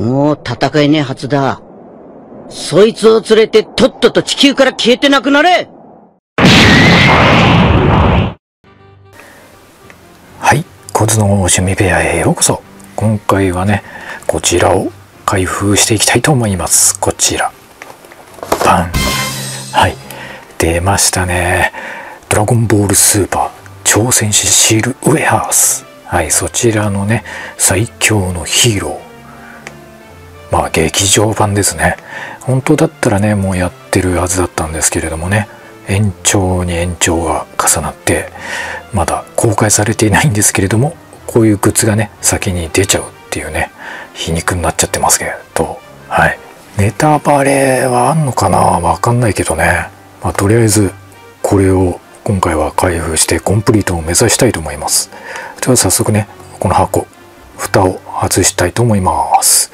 もう戦えねえはずだ。そいつを連れてとっとと地球から消えてなくなれはい、コツの趣味部屋へようこそ。今回はね、こちらを開封していきたいと思います。こちら。バン。はい、出ましたね。ドラゴンボールスーパー超戦士シールウェハース。はい、そちらのね、最強のヒーロー。まあ劇場版ですね。本当だったらね、もうやってるはずだったんですけれどもね、延長に延長が重なって、まだ公開されていないんですけれども、こういうグッズがね、先に出ちゃうっていうね、皮肉になっちゃってますけど、はい。ネタバレはあんのかな？わかんないけどね。まあとりあえず、これを今回は開封してコンプリートを目指したいと思います。では早速ね、この箱、蓋を外したいと思います。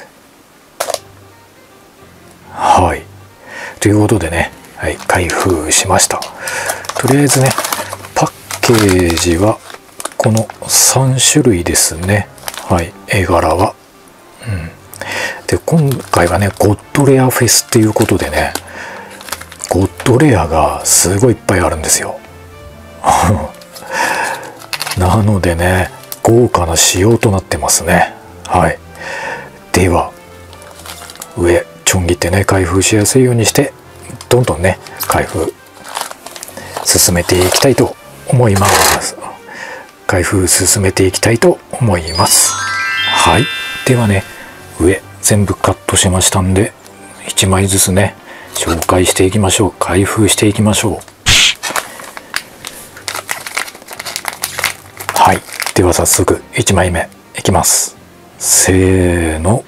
はい。ということでね、はい、開封しました。とりあえずね、パッケージはこの3種類ですね。はい、絵柄は。うん。で、今回はね、ゴッドレアフェスっていうことでね、ゴッドレアがすごいいっぱいあるんですよ。なのでね、豪華な仕様となってますね。はい。では、切ってね、開封しやすいようにして、どんどんね、開封、進めていきたいと思います。開封進めていきたいと思います。はい。ではね、上、全部カットしましたんで、1枚ずつね、紹介していきましょう。開封していきましょう。はい。では早速、1枚目、いきます。せーの。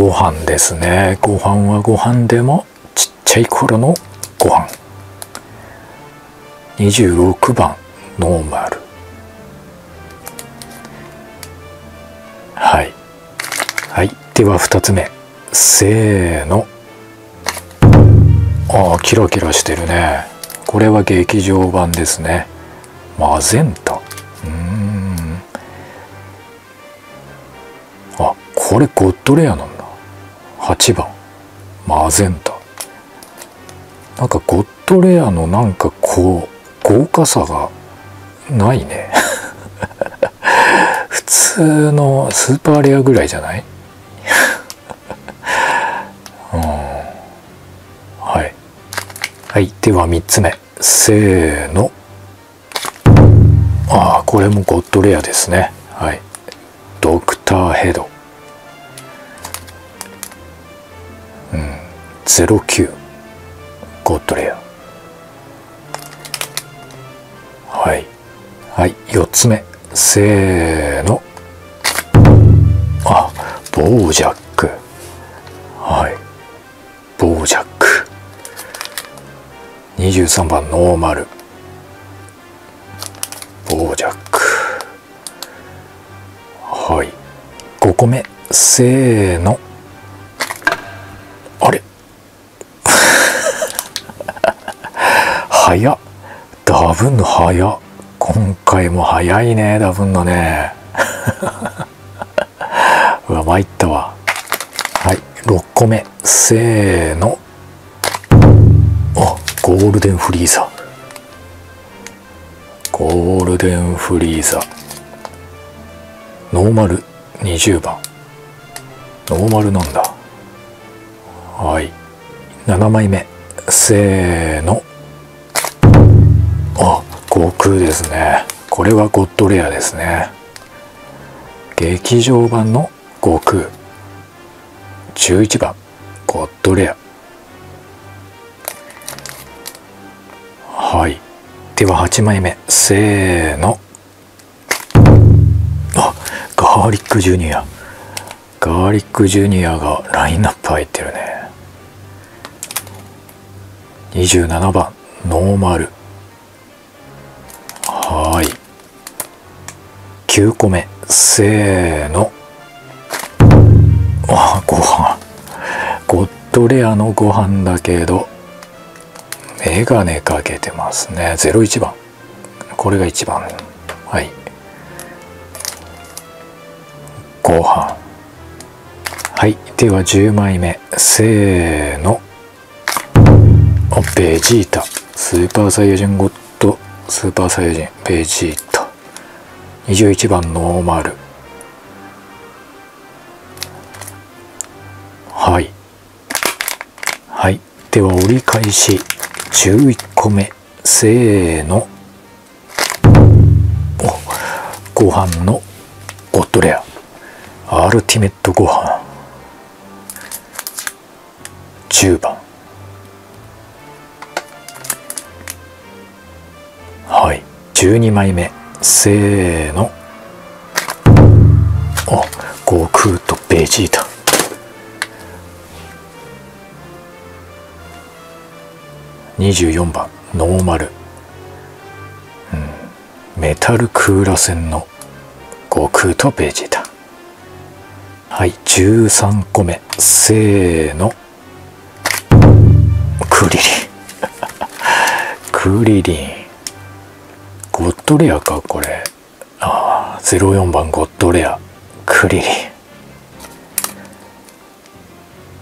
ご飯ですね。ご飯はご飯でも、ちっちゃい頃のご飯。26番、ノーマル。はい。はい。では2つ目。せーの。ああ、キラキラしてるね。これは劇場版ですね。マゼンタ。うん。あ、これゴッドレアなんだ。8番。マゼンタ。なんかゴッドレアのなんかこう、豪華さがないね。普通のスーパーレアぐらいじゃない？うん。はい。はい。では3つ目。せーの。ああ、これもゴッドレアですね。はい。ドクターヘド。09。ゴッドレア。はい。はい。4つ目。せーの。あ、ボージャック。はい。ボージャック。23番ノーマル。ボージャック。はい。5個目。せーの。早。ダブンの早。今回も早いね、ダブンのね。うわ、参ったわ。はい。6個目。せーの。あ、ゴールデンフリーザ。ゴールデンフリーザ。ノーマル20番。ノーマルなんだ。はい。7枚目。せーの。悟空ですね。これはゴッドレアですね。劇場版の悟空。11番。ゴッドレア。はい。では8枚目。せーの。あ、ガーリックジュニア。ガーリックジュニアがラインナップ入ってるね。27番。ノーマル。9個目。せーの。あ、ご飯。ゴッドレアのご飯だけど、メガネかけてますね。01番。これが1番。はい。後半はいでは10枚目せーのベジータスーパーサイヤ人ゴッドスーパーサイヤ人ベジータ21番ノーマルはい。はい。では折り返し。11個目。せーの。ご飯のゴッドレア。アルティメットご飯。10番。はい。12枚目。せーの。お悟空とベジータ。24番ノーマル、うん、メタルクーラ戦の悟空とベジータ。はい13個目。せーの。クリリン。クリリン。ドレアかこれ。ああ04番ゴッドレア。クリリン。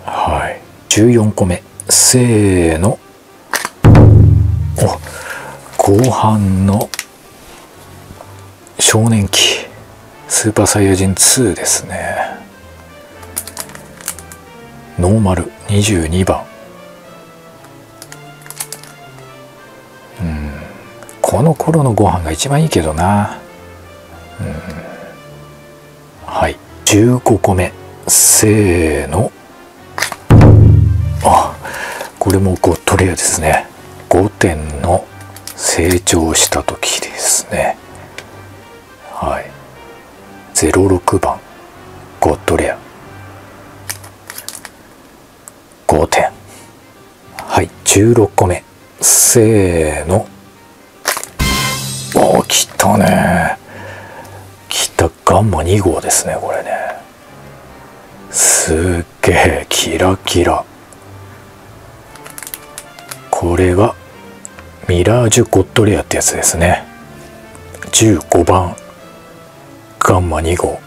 はい。14個目。せーの。お後半の。少年期。スーパーサイヤ人2ですね。ノーマル。22番。この頃のご飯が一番いいけどな。うん。はい。15個目。せーの。あこれもゴッドレアですね。5点の成長した時ですね。はい。06番。ゴッドレア5点。はい。16個目。せーの。来たね。来たガンマ2号ですねこれね。すっげえキラキラ。これがミラージュゴッドレアってやつですね。15番ガンマ2号。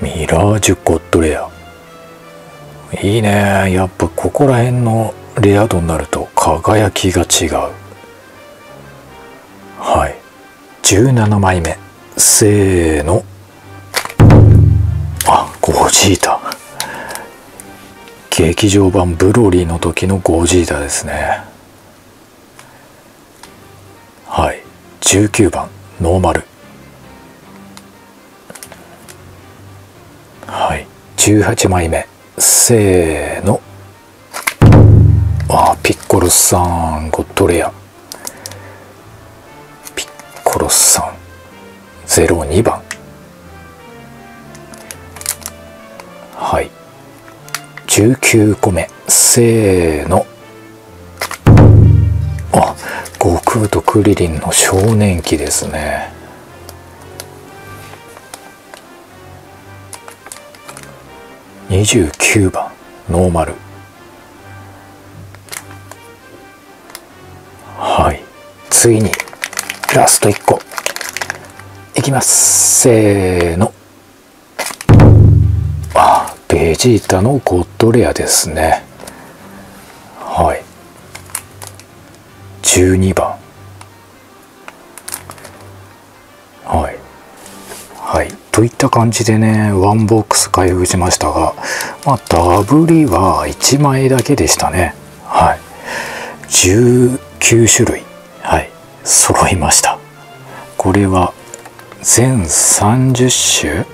ミラージュゴッドレア。いいね。やっぱここら辺のレア度になると輝きが違う。はい。17枚目。せーの。あゴジータ。劇場版ブロリーの時のゴジータですね。はい。19番。ノーマル。はい。18枚目。せーの。あピッコロさんゴッドレアピッコロさん02番。はい。19個目。せーの。あ悟空とクリリンの少年期ですね。29番。ノーマル。はい。ついにラスト1個。いきます。せーの。あベジータのゴッドレアですね。はい。12番。はい。はい。といった感じでね one box 開封しましたがまあダブりは1枚だけでしたね。はい。9種類。はい。揃いました。これは全30種？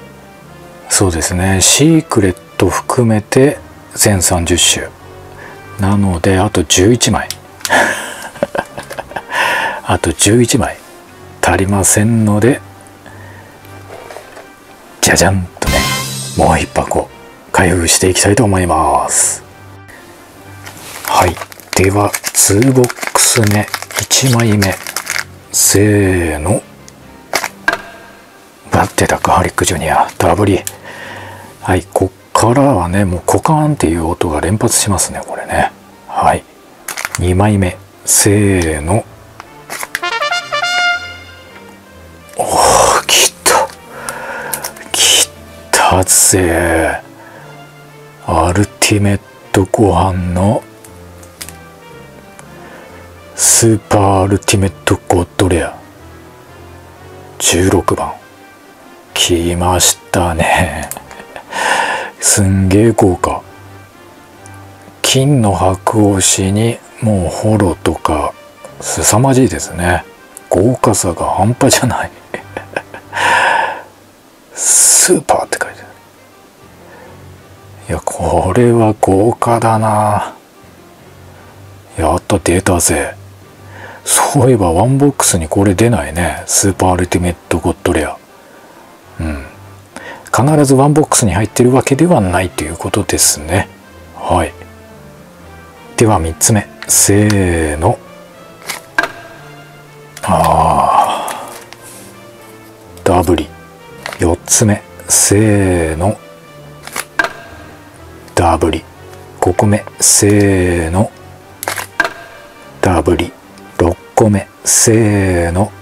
そうですね。シークレット含めて全30種。なのであと11枚。あと11 枚。足りませんのでじゃじゃんとねもう一箱開封していきたいと思います。はい。では2ボックス目1枚目。せーの。バッテタカハリックジュニア。ダブリはいこっからはねもうコカーンっていう音が連発しますねこれね。はい。2枚目。せーの。おお来発生アルティメットご飯のスーパーアルティメットゴッドレア。16番。来ましたね。すんげえ豪華。金の箔押しにもうホロとか凄まじいですね。豪華さが半端じゃない。スーパーって書いてある。いやこれは豪華だな。やった出たぜそういえばワンボックスにこれ出ないね。スーパーアルティメットゴッドレア。うん。必ずワンボックスに入ってるわけではないということですね。はい。では3つ目。せーの。ああダブリ4つ目。せーの。ダブリ5個目。せーの。ダブリ個目せーの。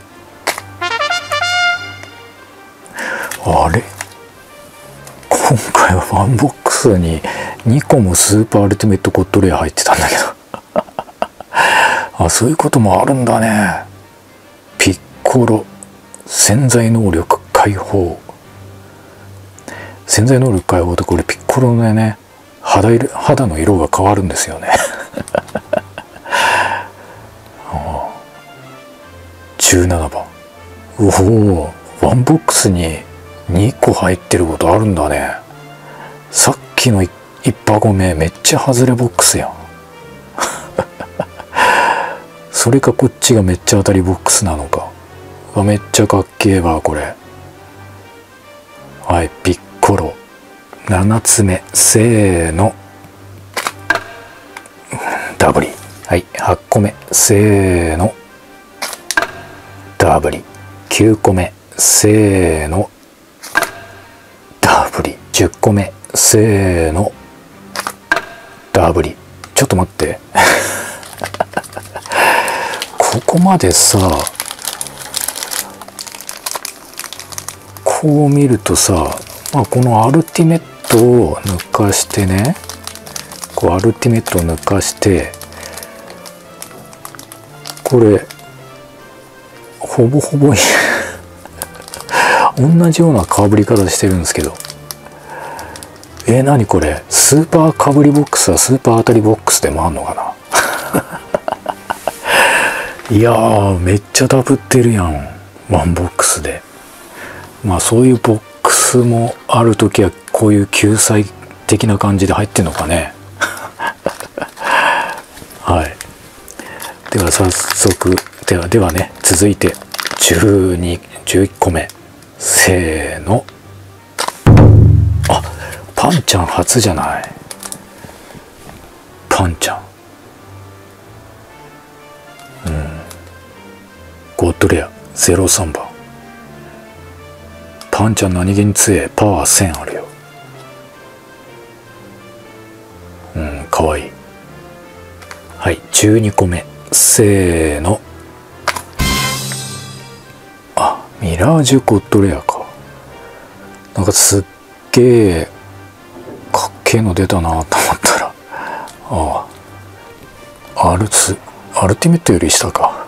あれ？今回はワンボックスに2個もスーパーアルティメットゴッドレア入ってたんだけど。あそういうこともあるんだね。ピッコロ潜在能力解放。潜在能力解放ってこれピッコロのね肌色肌の色が変わるんですよね。17番。おおワンボックスに2個入ってることあるんだね。さっきの1箱目めっちゃ外れボックスやん。それかこっちがめっちゃ当たりボックスなのか。わめっちゃかっけえわこれ。はいピッコロ。7つ目せーの。ダブリ。はい8個目せーの。ダブリ。9個目。せーの。ダブリ。10個目。せーの。ダブリ。ちょっと待って。ここまでさこう見るとさ、まあ、このアルティメットを抜かしてね。こうアルティメットを抜かしてこれほぼほぼ同じようなかぶり方してるんですけど。えー、何これ？スーパーかぶりボックスはスーパー当たりボックスでもあんのかな？いやーめっちゃダブってるやん。ワンボックスで。まあそういうボックスもある時はこういう救済的な感じで入ってんのかね。はい。では早速ではではね続いて12 11個目。せーの。あパンちゃん初じゃない。パンちゃん。うん。ゴッドレア。03番パンちゃん何気に強えパワー1000あるよ。うんかわい。いはい12個目。せーの。ラージュゴッドレアか。なんかすっげえかっけえの出たなと思ったら。ああ。アルツアルティメットより下か。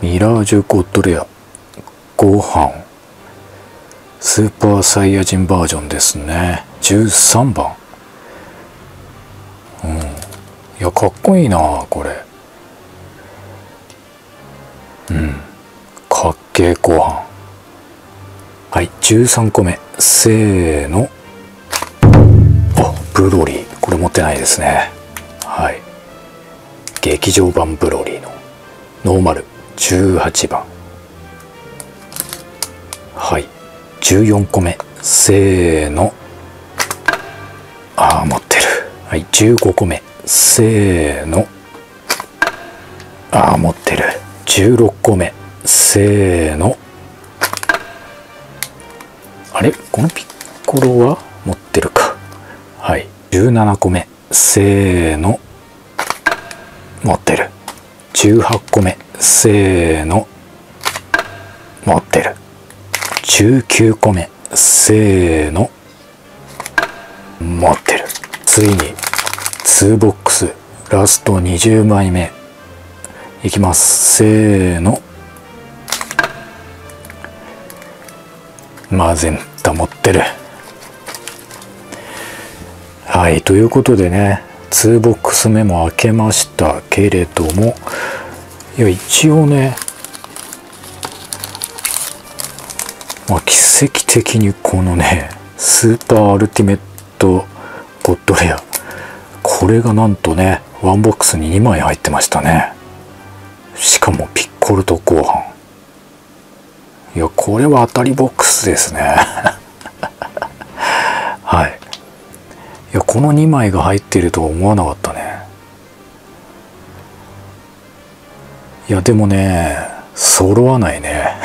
ミラージュゴッドレア。ご飯。スーパーサイヤ人バージョンですね。13番。うん。いやかっこいいなこれ。うん。かっけえご飯。はい13個目。せーの。あブロリー。これ持ってないですね。はい。劇場版ブロリーの。ノーマル。18番。はい。14個目。せーの。ああ持ってる。はい。15個目。せーの。ああ持ってる。16個目。せーの。あれ？このピッコロは持ってるか。はい。17個目せーの。持ってる。18個目せーの。持ってる。19個目せーの。持ってる。ついに。2ボックス。ラスト20枚目いきます。せーの。マゼンタ持ってる。はいということでね2ボックス目も開けました。けれどもいや一応ねまあ、奇跡的にこのねスーパーアルティメットゴッドレア。これがなんとねワンボックスに2枚入ってましたね。しかもピッコロと悟飯。いやこれは当たりボックスですね。はい。いやこの2枚が入っているとは思わなかったね。いやでもね揃わないね。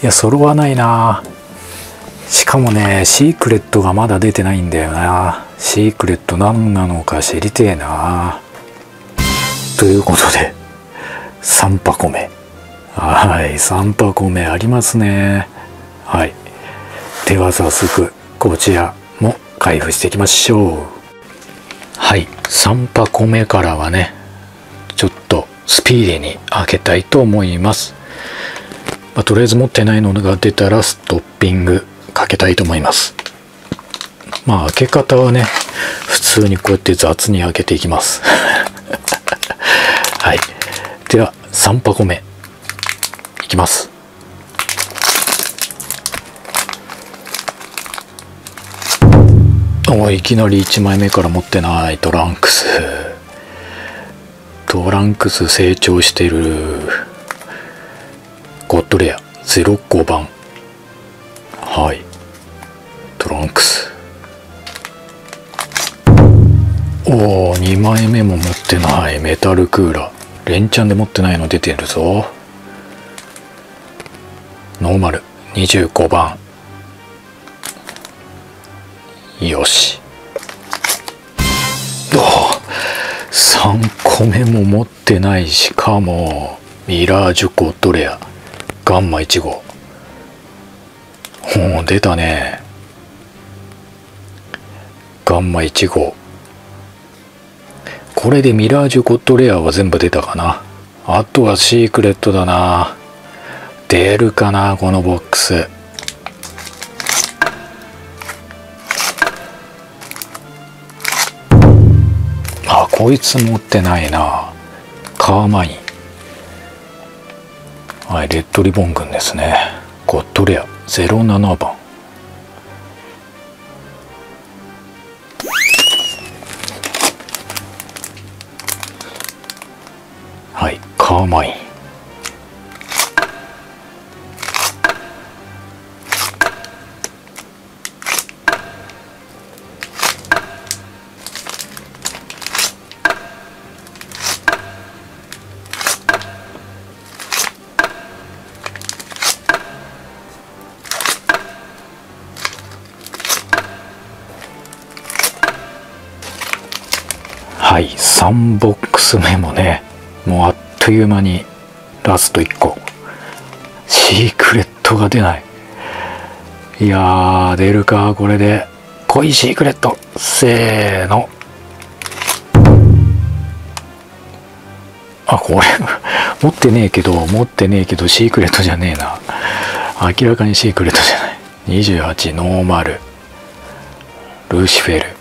いや揃わないな。しかもねシークレットがまだ出てないんだよな。シークレット何なのか知りてえな。ということで3箱目。はい3箱目ありますね。はい。では早速こちらも開封していきましょう。はい3箱目からはねちょっとスピーディーに開けたいと思います。まあ、とりあえず持ってないのが出たらストッピングかけたいと思います。まあ開け方はね普通にこうやって雑に開けていきます。はい。では3箱目。きます。おいきなり1枚目から持ってないトランクス。トランクス成長してる。ゴッドレア05番。はい。トランクス。おお2枚目も持ってない。メタルクーラー。連チャンで持ってないの出てるぞ。ーマル25番。よし。お3個目も持ってないしかも。ミラージュゴッドレア。ガンマ1号。おお出たね。ガンマ1号。これでミラージュゴッドレアは全部出たかな。あとはシークレットだな。出るかなこのボックスあこいつ持ってないなカーマインはい、レッドリボン軍ですね。ゴッドレア07番。はい、カーマイン。はい3ボックス目もねもうあっという間にラスト1個。シークレットが出ない。いやー出るかこれで。濃いシークレット。せーの。あこれ。持ってねえけど持ってねえけどシークレットじゃねえな。明らかにシークレットじゃない。28ノーマル。ルーシフェル。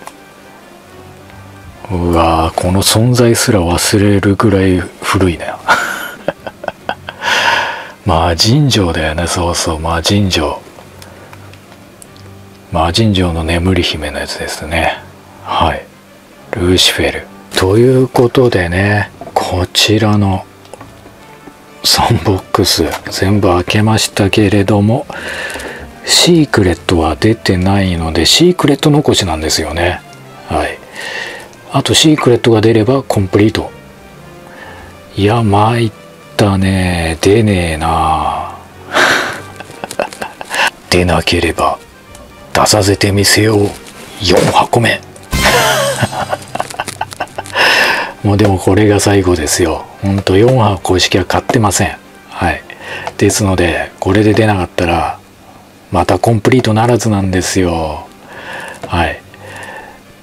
うわこの存在すら忘れるぐらい古いな。ね魔人城だよねそうそう。魔人城。魔人城の眠り姫のやつですね。はい。ルーシフェル。ということでねこちらの3ボックス全部開けましたけれどもシークレットは出てないのでシークレット残しなんですよね。はい。あとシークレットが出ればコンプリート。いや参ったね。出ねえな。出なければ出させてみせよう。4箱目。もうでもこれが最後ですよ。ほんと4箱しか買ってません。はい。ですのでこれで出なかったらまたコンプリートならずなんですよ。はい。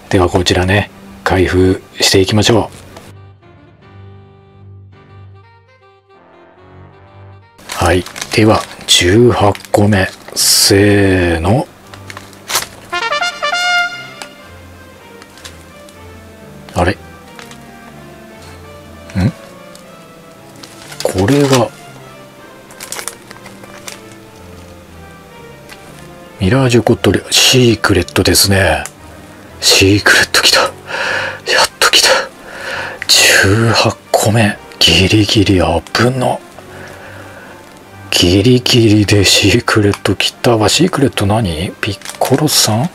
ではこちらね。開封していきましょう。はい。では18個目。せーの。あれ？ん？これがミラージュコットレシークレットですね。シークレットきた。やっときた。18個目。ギリギリ危なギリギリでシークレットきたわ。シークレット何？ピッコロさん？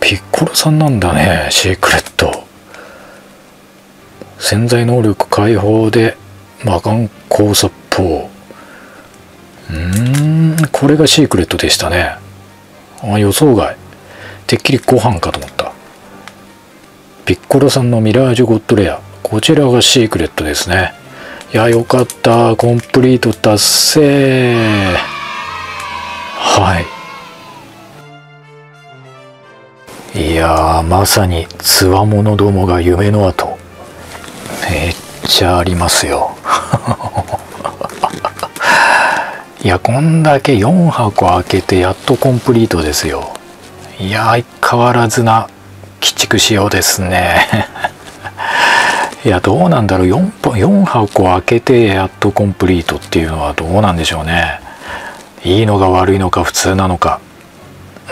ピッコロさんなんだねシークレット。潜在能力解放で魔眼交差砲うーんこれがシークレットでしたね。あ予想外。てっきりご飯かと思った。ピッコロさんのミラージュゴッドレア。こちらがシークレットですね。いやよかった。コンプリート達成。はい。いやまさにつわものどもが夢の後。めっちゃありますよ。いやこんだけ4箱開けてやっとコンプリートですよ。いや相変わらずな鬼畜仕様ですね。いやどうなんだろう。4, 4箱開けてやっとコンプリートっていうのはどうなんでしょうね。いいのが悪いのか普通なのか。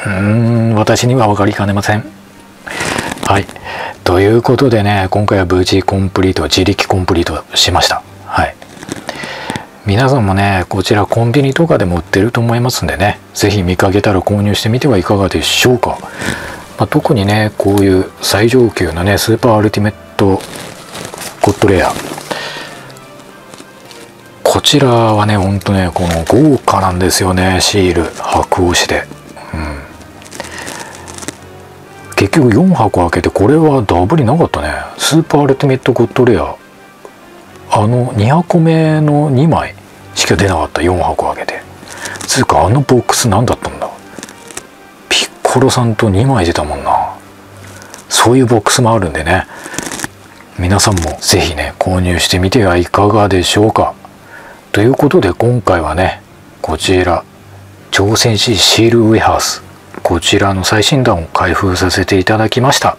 うーん私には分かりかねません。はい。ということでね今回は無事コンプリート自力コンプリートしました。はい。皆さんもねこちらコンビニとかでも売ってると思いますんでね是非見かけたら購入してみてはいかがでしょうか、まあ、特にねこういう最上級のねスーパーアルティメットゴッドレア。こちらはねほんとねこの豪華なんですよねシール白押しで、うん、結局4箱開けてこれはダブりなかったね。スーパーアルティメットゴッドレア。あの2箱目の2枚しか出なかった4箱開けて。つうかあのボックス何だったんだピッコロさんと2枚出たもんな。そういうボックスもあるんでね。皆さんも是非ね購入してみてはいかがでしょうか。ということで今回はねこちら挑戦しシールウェハース。こちらの最新弾を開封させていただきました、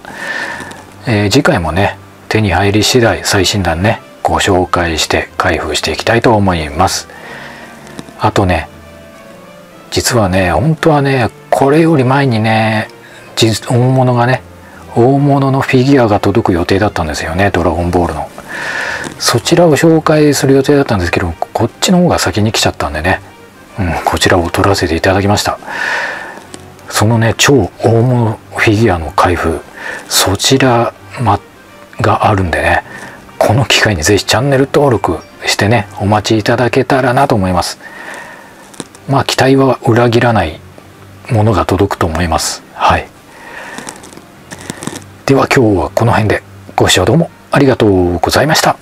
えー、次回もね手に入り次第最新弾ねご紹介して開封していきたいと思います。あとね実はね本当はねこれより前にね大物がね大物のフィギュアが届く予定だったんですよねドラゴンボールの。そちらを紹介する予定だったんですけどこっちの方が先に来ちゃったんでね、うん、こちらを取らせていただきました。そのね超大物フィギュアの開封そちら、ま、があるんでねこの機会にぜひチャンネル登録してねお待ちいただけたらなと思います。まあ期待は裏切らないものが届くと思います。はい。では今日はこの辺で。ご視聴どうもありがとうございました。